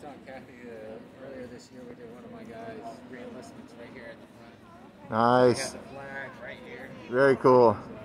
talking Kathy uh, earlier this year. We did one of my guys' reenlistments right here at the front. Nice. We the flag right here. Very cool. So